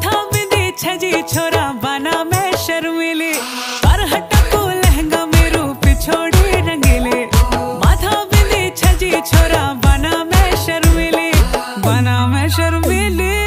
माथा बिंदी छजी छोरा बना मैं शर्मिली पर हटको लहंगा मेरू पिछोड़ी रंगीले। माथा बिंदी छजी छोरा बना मैं शर्मिली बना मैं शर्मिली